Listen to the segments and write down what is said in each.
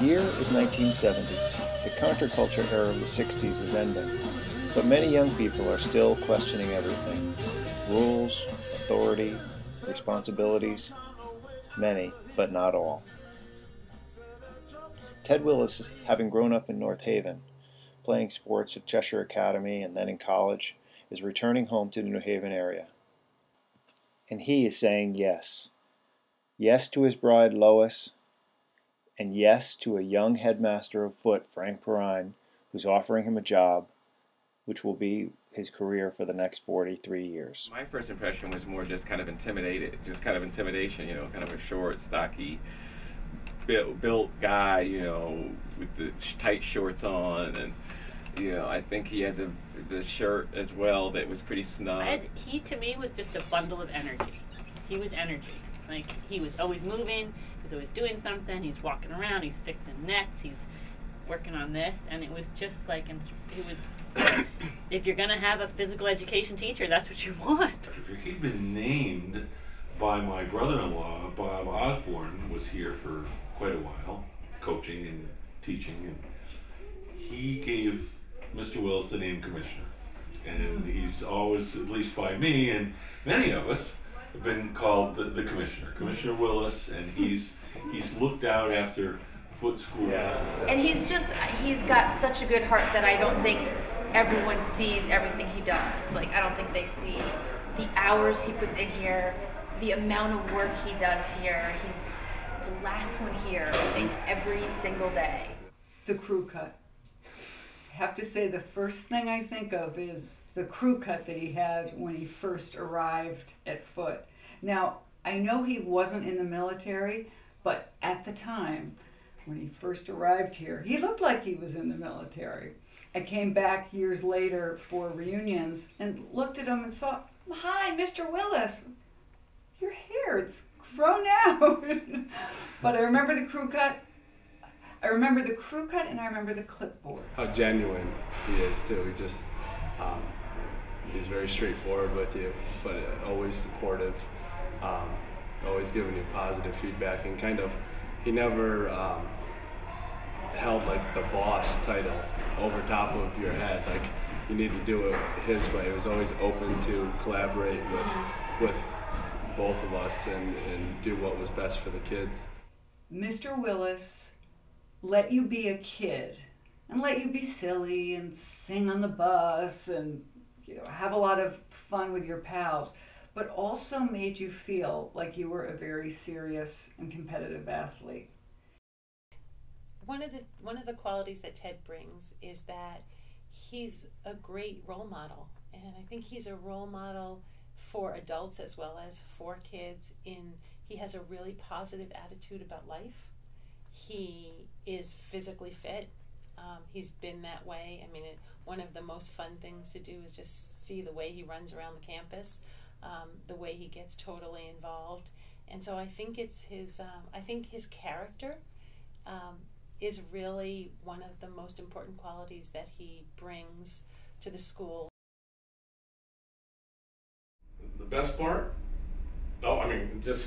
year is 1970. The counterculture era of the 60s is ending, but many young people are still questioning everything rules, authority, responsibilities. Many, but not all. Ted Willis, having grown up in North Haven, playing sports at Cheshire Academy and then in college, is returning home to the New Haven area. And he is saying yes. Yes to his bride Lois, and yes to a young headmaster of Foote, Frank Perrine, who's offering him a job which will be his career for the next 43 years. My first impression was more just kind of intimidated, just kind of intimidation, you know, kind of a short, stocky, built, built guy, you know, with the tight shorts on and you know, I think he had the the shirt as well that was pretty snug. Ed, he to me was just a bundle of energy. He was energy. Like he was always moving. He was always doing something. He's walking around. He's fixing nets. He's working on this, and it was just like and it was. if you're gonna have a physical education teacher, that's what you want. He'd been named by my brother-in-law, Bob Osborne, was here for quite a while, coaching and teaching, and he gave Mr. Willis the name commissioner. And hmm. he's always, at least by me and many of us, been called the, the commissioner, Commissioner Willis, and he's he's looked out after Foote school. Yeah. And he's just he's got such a good heart that I don't think everyone sees everything he does. Like I don't think they see the hours he puts in here, the amount of work he does here. He's the last one here, I think, every single day. The crew cut I have to say the first thing I think of is the crew cut that he had when he first arrived at Foote. Now, I know he wasn't in the military, but at the time, when he first arrived here, he looked like he was in the military. I came back years later for reunions and looked at him and saw, Hi, Mr. Willis. Your hair, it's grown out. but I remember the crew cut I remember the crew cut and I remember the clipboard. How genuine he is too. He just um, he's very straightforward with you, but always supportive. Um, always giving you positive feedback and kind of he never um, held like the boss title over top of your head. Like you need to do it his way. He was always open to collaborate with with both of us and, and do what was best for the kids. Mr. Willis let you be a kid and let you be silly and sing on the bus and you know have a lot of fun with your pals but also made you feel like you were a very serious and competitive athlete one of the one of the qualities that Ted brings is that he's a great role model and I think he's a role model for adults as well as for kids in he has a really positive attitude about life he is physically fit. Um, he's been that way. I mean, it, one of the most fun things to do is just see the way he runs around the campus, um, the way he gets totally involved. And so I think it's his. Um, I think his character um, is really one of the most important qualities that he brings to the school. The best part? Oh, I mean, just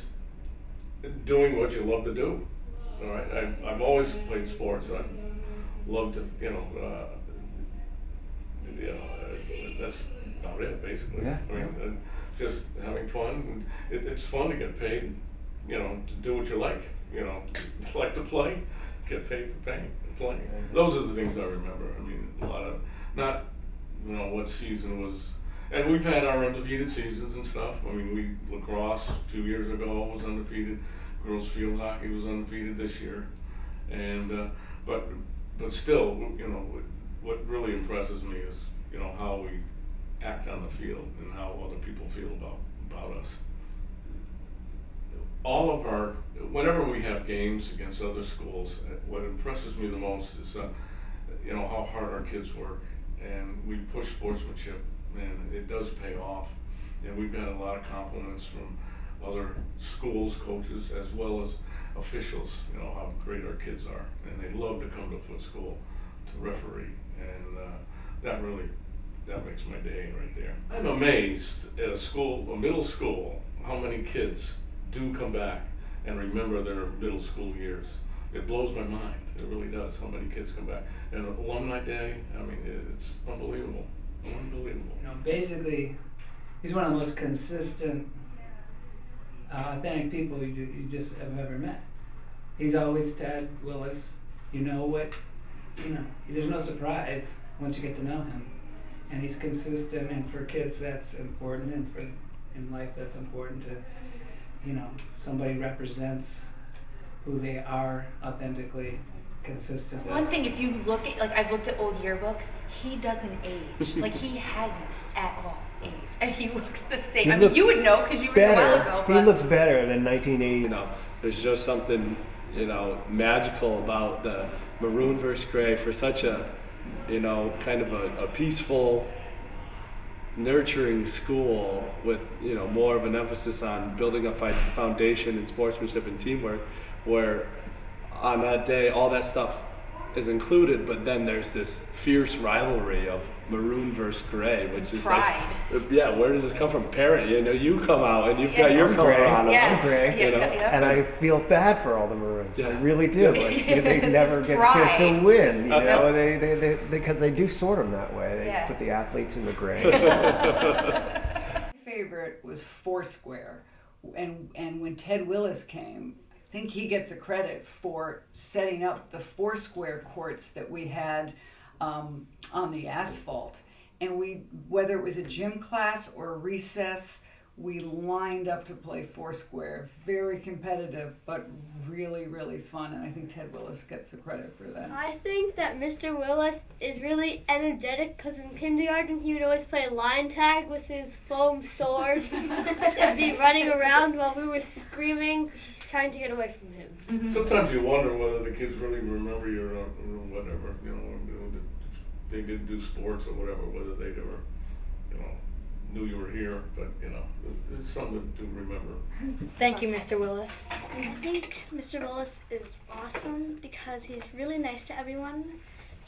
doing what you love to do. All right, I, I've always played sports. I love to, you know, uh, you know, uh, that's about it basically. Yeah. I mean, uh, just having fun. It, it's fun to get paid, you know, to do what you like. You know, like to play, get paid for playing, playing. Those are the things I remember. I mean, a lot of not, you know, what season was. And we've had our undefeated seasons and stuff. I mean, we lacrosse two years ago was undefeated girls field hockey was undefeated this year, and uh, but but still, you know, what really impresses me is you know how we act on the field and how other people feel about about us. All of our, whenever we have games against other schools, uh, what impresses me the most is, uh, you know, how hard our kids work, and we push sportsmanship, and it does pay off. And we've got a lot of compliments from other schools, coaches, as well as officials, you know, how great our kids are. And they love to come to Foote school to referee. And uh, that really, that makes my day right there. I'm amazed at a school, a middle school, how many kids do come back and remember their middle school years. it blows my mind. It really does. How many kids come back and alumni day? I mean, it's unbelievable, unbelievable. You know, basically, he's one of the most consistent, uh, authentic people you, you just have ever met. He's always Ted Willis. You know what, you know. There's no surprise once you get to know him, and he's consistent. And for kids, that's important, and for in life, that's important to, you know, somebody represents who they are authentically consistent. One thing, if you look at, like, I've looked at old yearbooks, he doesn't age. like, he hasn't at all aged. And he looks the same. He I mean, looks you would know because you were here a while ago. He looks better than 1980. You know, there's just something, you know, magical about the maroon versus gray for such a, you know, kind of a, a peaceful, nurturing school with, you know, more of an emphasis on building a foundation in sportsmanship and teamwork, where on that day all that stuff is included, but then there's this fierce rivalry of maroon versus gray, which is Pride. like, yeah, where does this come from? Parent, you know, you come out and you've got your I'm color gray. on. Yeah. I'm gray. You know? yeah. And I feel bad for all the Maroons. I really do. Like, they never get a chance to win. You Uh-huh. know, they they they they, 'cause they do sort them that way. They Yeah. put the athletes in the gray. My favorite was Foursquare, and and when Ted Willis came, I think he gets a credit for setting up the four square courts that we had um, on the asphalt, and we whether it was a gym class or a recess. We lined up to play Foursquare. Very competitive, but really, really fun. And I think Ted Willis gets the credit for that. I think that Mr. Willis is really energetic because in kindergarten he would always play line tag with his foam sword and be running around while we were screaming, trying to get away from him. Mm-hmm. Sometimes you wonder whether the kids really remember you or, or whatever, you know, you know, that they didn't do sports or whatever, whether they ever, you know, knew you were here, but, you know, it- it's something to remember. Thank you, Mr. Willis. I think Mr. Willis is awesome because he's really nice to everyone,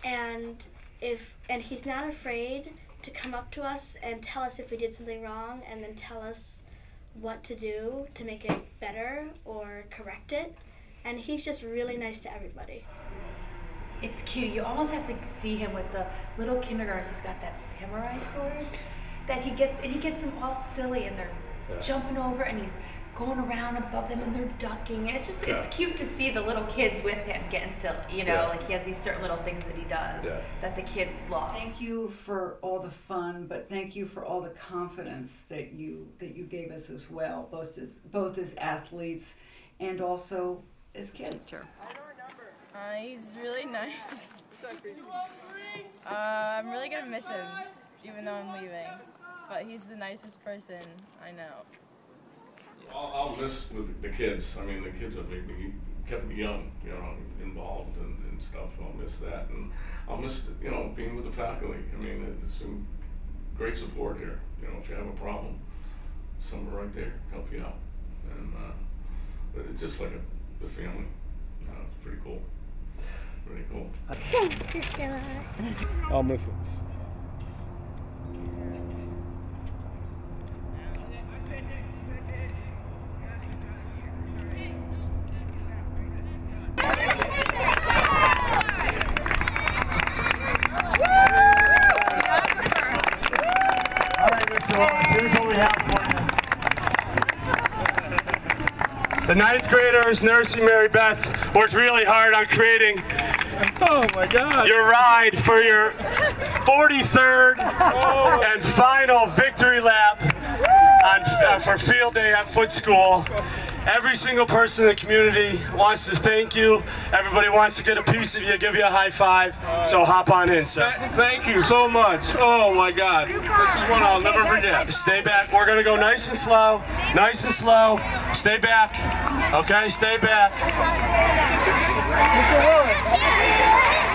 and if and he's not afraid to come up to us and tell us if we did something wrong, and then tell us what to do to make it better or correct it. And he's just really nice to everybody. It's cute. You almost have to see him with the little kindergartners. He's got that samurai sword that he gets, and he gets them all silly, and they're Yeah. jumping over, and he's going around above them, and they're ducking, and it's just Yeah. it's cute to see the little kids with him getting silly. You know, Yeah. like he has these certain little things that he does Yeah. that the kids love. Thank you for all the fun, but thank you for all the confidence that you that you gave us as well, both as both as athletes and also as kids. Sure. Uh, he's really nice. Uh, I'm really gonna miss him, even though I'm leaving. But he's the nicest person I know. I'll, I'll miss the, the kids. I mean, the kids have made me, kept me young, you know, involved and, and stuff. I'll miss that. And I'll miss, you know, being with the faculty. I mean, it's some great support here. You know, if you have a problem, someone right there help you out. And, uh, but it's just like a, the family. Uh, it's pretty cool. Pretty cool. Thanks, Sister Willis. I'll miss it. All right, Mr. Wallace, here's what we have for you. The ninth graders, Nursing Mary Beth, worked really hard on creating Oh my God! your ride for your 43rd and final victory lap on, uh, for field day at Foote School. Every single person in the community wants to thank you. Everybody wants to get a piece of you, give you a high five. So hop on in, sir. Thank you so much. Oh my God. This is one I'll never forget. Stay back. We're gonna go nice and slow, nice and slow. Stay back. Okay, stay back. Mr. Willis.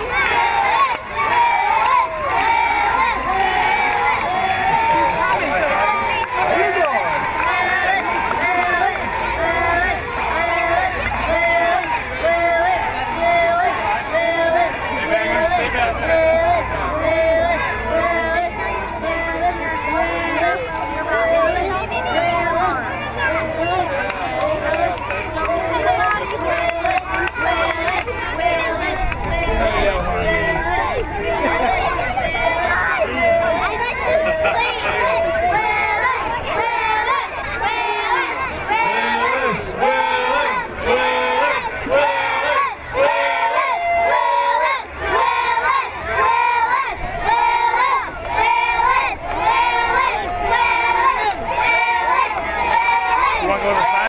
You want to go to the?